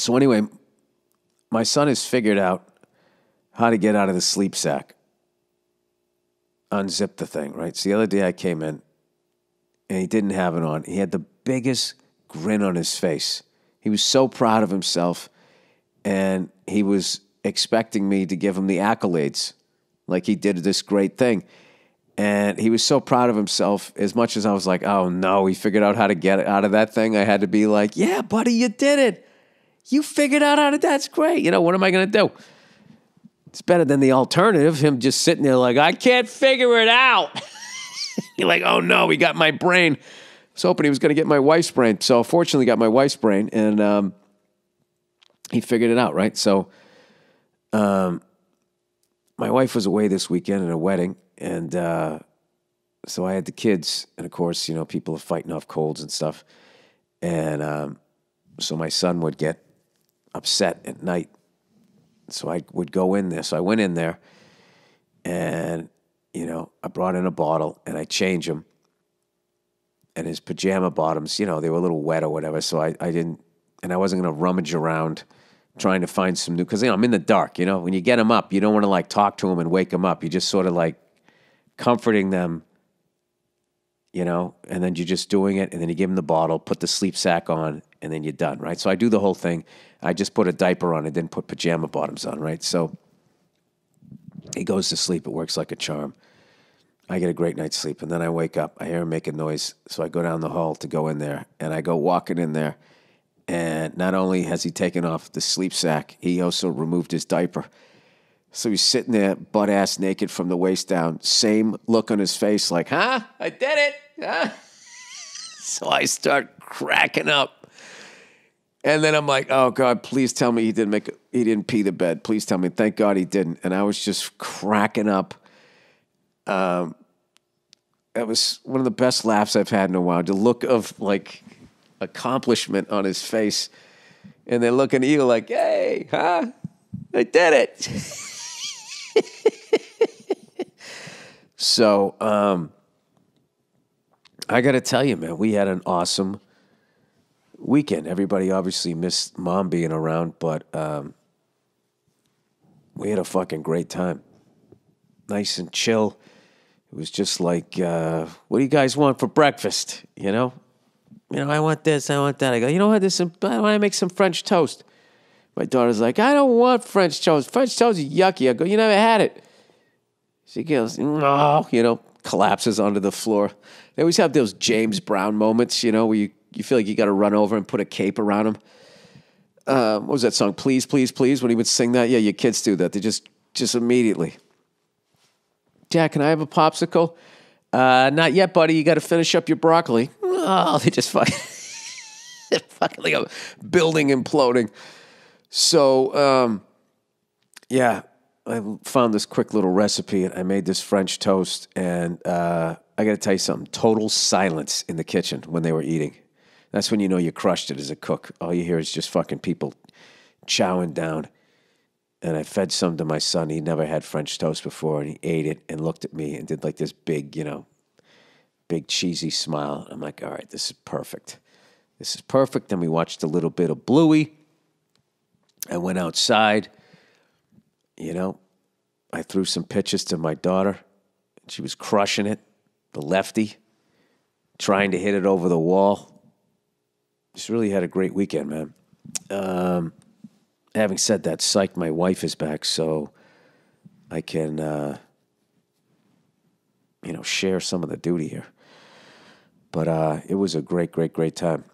So anyway, my son has figured out how to get out of the sleep sack. Unzip the thing, right? So the other day I came in and he didn't have it on. He had the biggest grin on his face. He was so proud of himself and he was expecting me to give him the accolades like he did this great thing. And he was so proud of himself as much as I was like, oh no, he figured out how to get out of that thing. I had to be like, yeah, buddy, you did it. You figured out how to, that's great. You know, what am I going to do? It's better than the alternative, him just sitting there like, I can't figure it out. You're like, oh no, he got my brain. I was hoping he was going to get my wife's brain. So fortunately, got my wife's brain, and um, he figured it out, right? So, um, my wife was away this weekend at a wedding, and uh, so I had the kids, and of course, you know, people are fighting off colds and stuff, and um, so my son would get upset at night, so I would go in there. So I went in there, and you know, I brought in a bottle, and I changed him, and his pajama bottoms, you know, they were a little wet or whatever, so I, I didn't, and I wasn't going to rummage around trying to find some new because you know I'm in the dark. You know, when you get them up, you don't want to like talk to them and wake them up. You just sort of like comforting them. You know, and then you're just doing it, and then you give them the bottle, put the sleep sack on, and then you're done, right? So I do the whole thing. I just put a diaper on and then put pajama bottoms on, right? So he goes to sleep. It works like a charm. I get a great night's sleep, and then I wake up. I hear him make a noise, so I go down the hall to go in there, and I go walking in there and not only has he taken off the sleep sack, he also removed his diaper. So he's sitting there, butt ass naked from the waist down, same look on his face, like, huh? I did it. So I start cracking up. And then I'm like, oh God, please tell me he didn't make he didn't pee the bed. Please tell me. Thank God he didn't. And I was just cracking up. Um that was one of the best laughs I've had in a while. The look of like accomplishment on his face. And they're looking at you like, hey, huh? I did it. so, um, I got to tell you, man, we had an awesome weekend. Everybody obviously missed mom being around, but um, we had a fucking great time. Nice and chill. It was just like, uh, what do you guys want for breakfast? You know, you know, I want this, I want that. I go, you know what? This, I want to make some French toast. My daughter's like, I don't want French toast. French toast is yucky. I go, you never had it. She goes, no, you know, collapses onto the floor. They always have those James Brown moments, you know, where you, you feel like you got to run over and put a cape around him. Uh, what was that song? Please, please, please. When he would sing that, yeah, your kids do that. They just, just immediately. Jack, can I have a popsicle? Uh, not yet, buddy. You got to finish up your broccoli. Oh, they just fucking, fucking like a building imploding. So, um, yeah, I found this quick little recipe and I made this French toast. And uh, I got to tell you something total silence in the kitchen when they were eating. That's when you know you crushed it as a cook. All you hear is just fucking people chowing down. And I fed some to my son. He never had French toast before, and he ate it and looked at me and did like this big, you know, big cheesy smile. I'm like, all right, this is perfect. This is perfect. Then we watched a little bit of Bluey. I went outside. You know, I threw some pitches to my daughter. She was crushing it, the lefty, trying to hit it over the wall. Just really had a great weekend, man. Um, having said that, psyched, my wife is back, so I can, uh, you know, share some of the duty here. But uh, it was a great, great, great time.